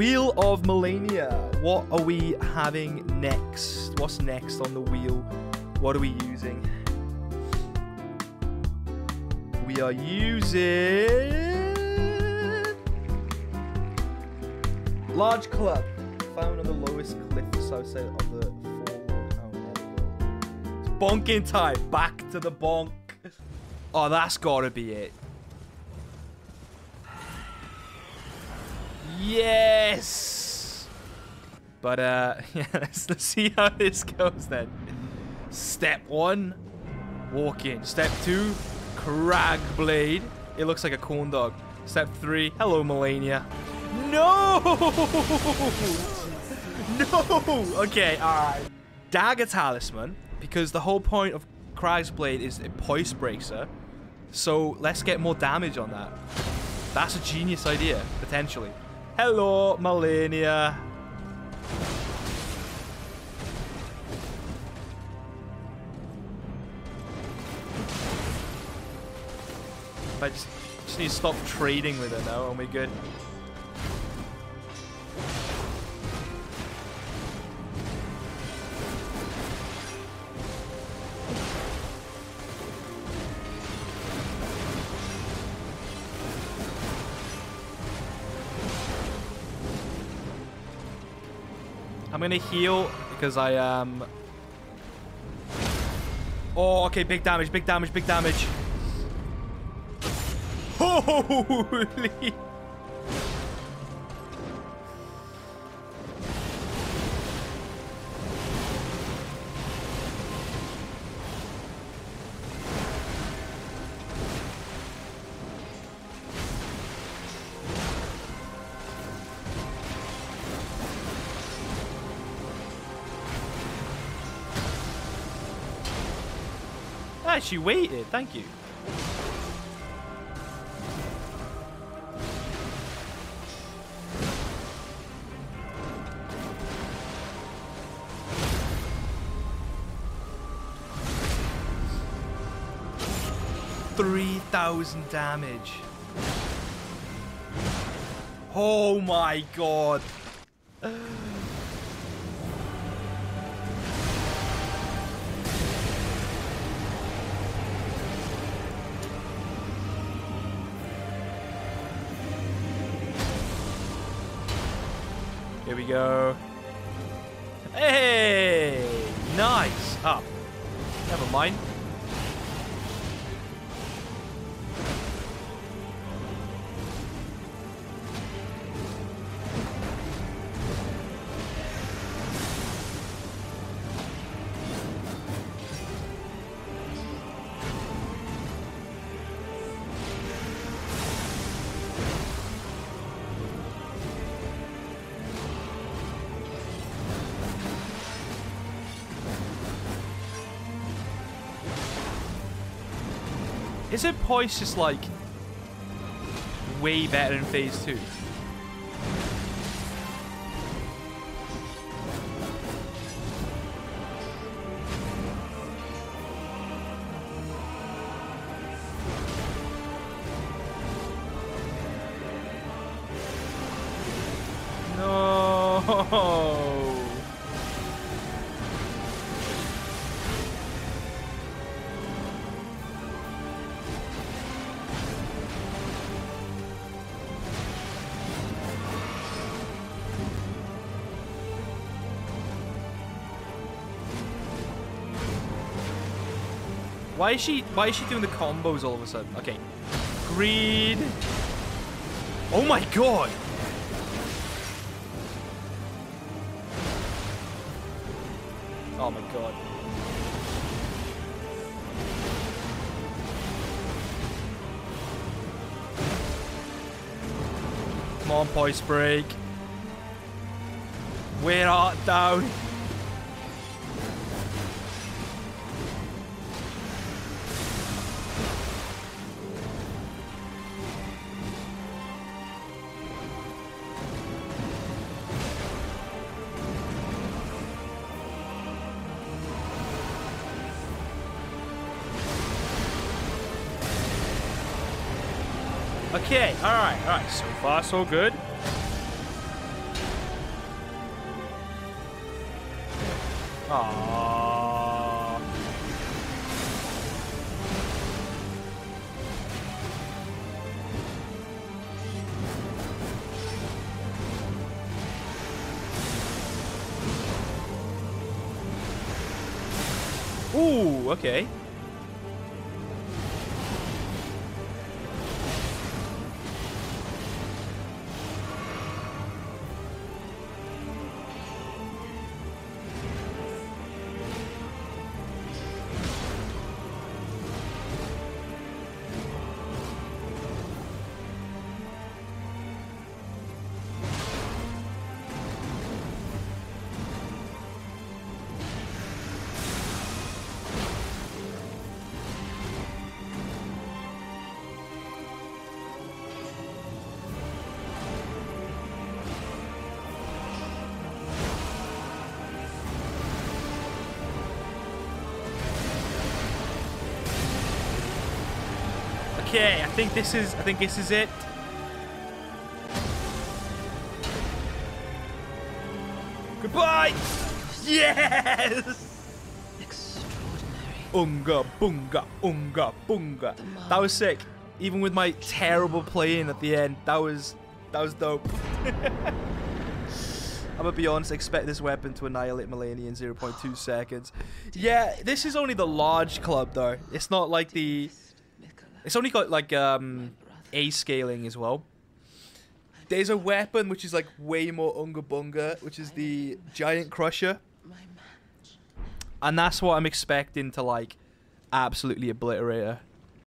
Wheel of Malenia. What are we having next? What's next on the wheel? What are we using? We are using large club found on the lowest cliff south side of the bonking time. Back to the bonk. Oh, that's gotta be it. Yes. But uh, yeah, let's, let's see how this goes then. Step one, walk in. Step two, crag blade. It looks like a corn dog. Step three, hello Malenia. No! No! Okay, alright. Dagger Talisman, because the whole point of Crag's Blade is a Poise Bracer. So let's get more damage on that. That's a genius idea, potentially. Hello, Malenia. I just, just need to stop trading with her now, and we're good. I'm gonna heal because I um. Oh, okay, big damage, big damage, big damage. Holy! She waited. Thank you. Three thousand damage. Oh my god. Here we go. Hey! Nice! Up. Never mind. Isn't Poise just like way better in phase two? No. Why is she why is she doing the combos all of a sudden? Okay. Greed. Oh my god. Oh my god. Come on, Poise Break. Where art thou? Okay, all right, all right. So far, so good. Aww. Ooh, okay. Okay, I think this is I think this is it. Goodbye! Yes! Extraordinary. Unga bunga unga bunga. That was sick. Even with my terrible playing at the end, that was that was dope. I'm gonna be honest, expect this weapon to annihilate Malenia in 0.2 seconds. Yeah, this is only the large club though. It's not like the it's only got like um A scaling as well. There's a weapon which is like way more unga bunga, which is the giant crusher. And that's what I'm expecting to like absolutely obliterate her.